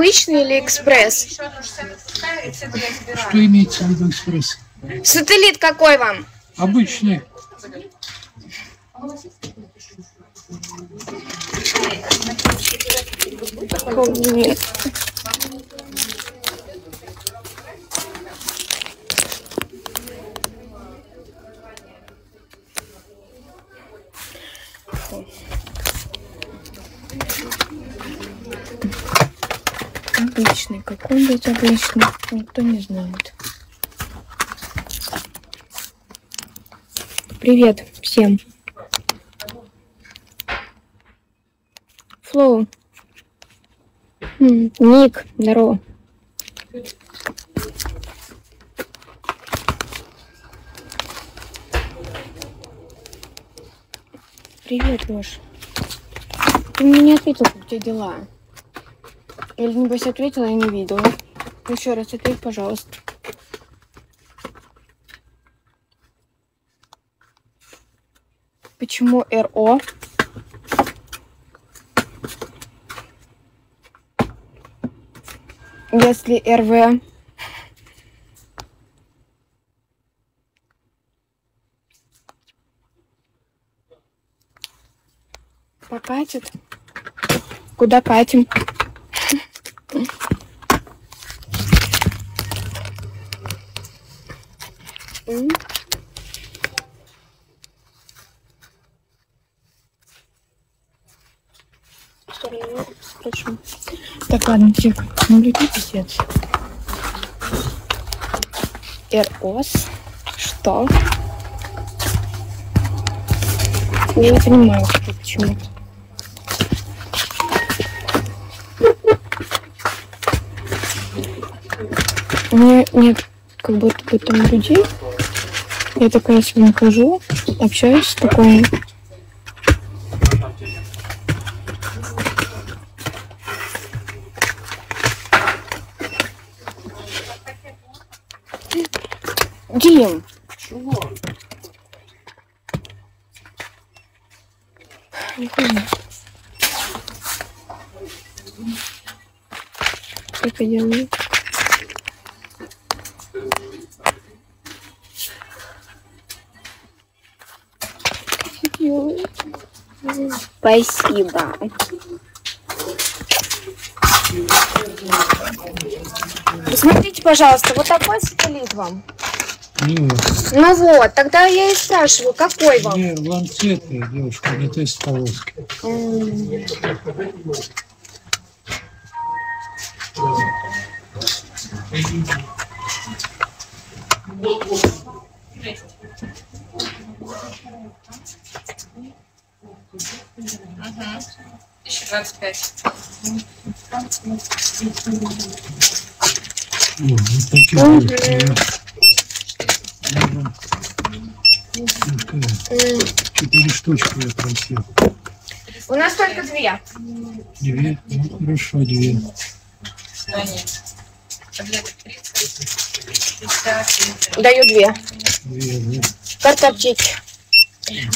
обычный или экспресс? Что имеется в виду экспресс? Сателлит какой вам? Обычный. Нет. Обычный. Какой быть обычный? Никто не знает. Привет всем. Флоу. Ник, здорово. Привет, Леш. Ты мне не ответил, как у тебя дела. Или, небось, ответила, я не видела. Еще раз ответь, пожалуйста. Почему РО? Если РВ? Покатит? Куда катим? М? Второе, Хорошо. Так, ладно, тихо. Ну, люди пиздец. РОС? Что? Я не понимаю, что, почему. У меня нет как будто бы там людей. Я такая себе нахожу, общаюсь спокойно. Дим, Чего? нихуя. Я делаю? Спасибо. Посмотрите, пожалуйста, вот такой сателлит вам. Ну вот, тогда я и спрашиваю, какой вам? не ланцеты, девушка, не тест полоски. Еще 25. О, вот такие Мгм. вот, да. Ага. Такая, м. Четыре штучки я просил. У нас только две. Две? Ну, хорошо, две. Да нет. Таблеток 30, 50, Даю две. Две, да. Карта аптеки.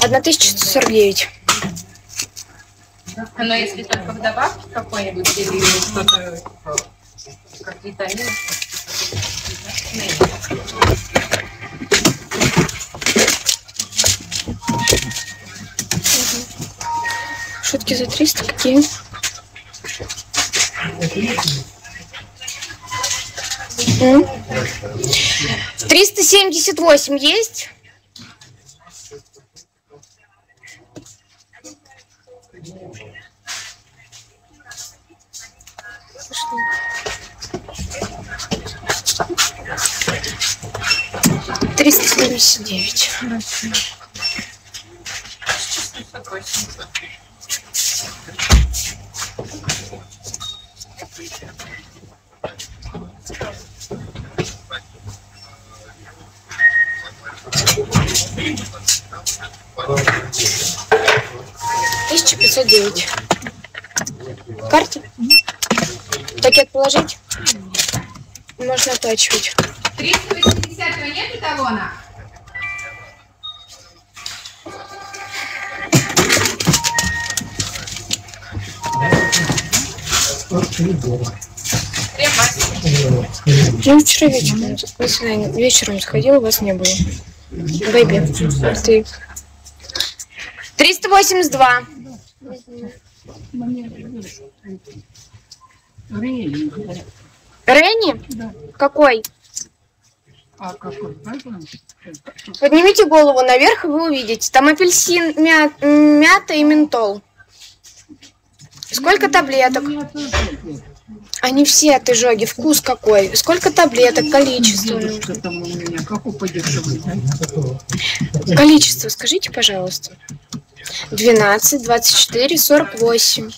1149. А Но если только в добавке какой-нибудь или что-то, как витамин. Шутки за 300 какие? М? 378 есть? Триста семьдесят девять. Тысяча пятьсот девять. Карте? Пакет положить? Можно оплачивать. 380 нет эталона? Окей, Я вчера вечером, вечером сходила, вас не было. Бэйби, ты. 382. Ренни? Какой? А какой? Поднимите голову наверх, и вы увидите. Там апельсин, мя- мята и ментол. Сколько таблеток? Они все от изжоги. Вкус какой? Сколько таблеток? Количество Количество скажите, пожалуйста. 12, 24, 48.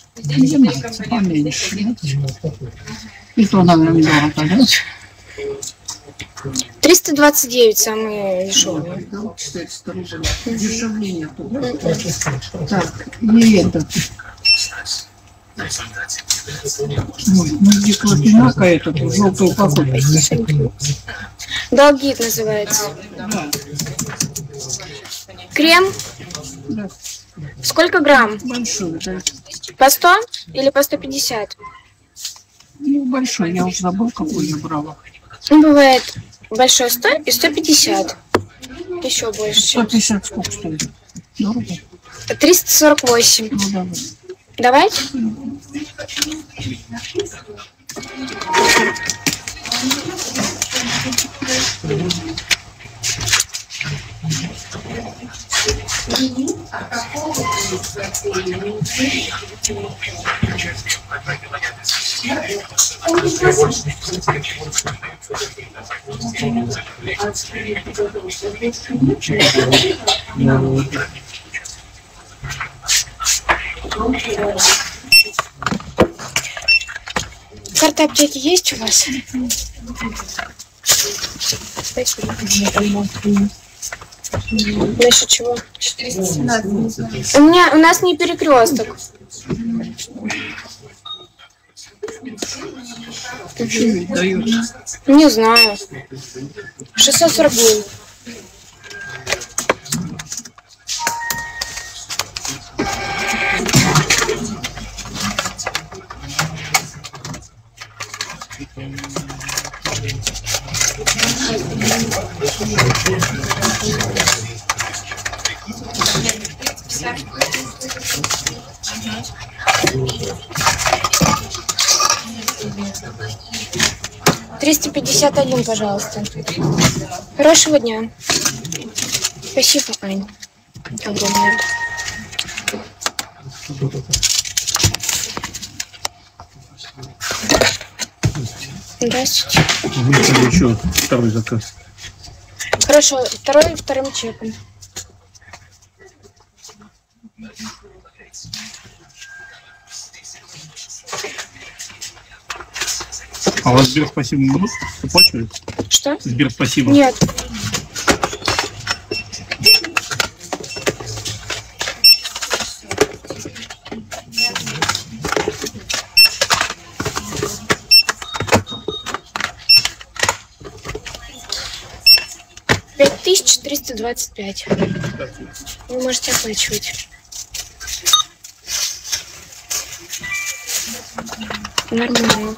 поменьше. И то, наверное, дорого, да? 329 самые дешевые. Да, 400 рублей. Дешевле. Так, и это. Ой, ну где клопинака этот, в желтой упаковке. Долгит называется. Да, Крем. да, Сколько грамм? большой, да. По 100 или по 150? Ну, большой, я уже забыл, какой я брала. Ну, бывает большой 100 и 150. Еще больше. чем. 150 сколько стоит? Дорого? 348. Ну, давай. Давайте. Карта аптеки есть у вас? Насчет чего? У меня у нас не перекресток. Дают? Не знаю. 640 рублей. Триста пятьдесят один, пожалуйста. Хорошего дня. Спасибо, Ань. Огромное. Здравствуйте. Выпили еще второй заказ. Хорошо, второй вторым чеком. А у вас Сбер спасибо оплачивать? Что? Сбер спасибо. Нет. Пять тысяч триста двадцать пять. Вы можете оплачивать. Нормально.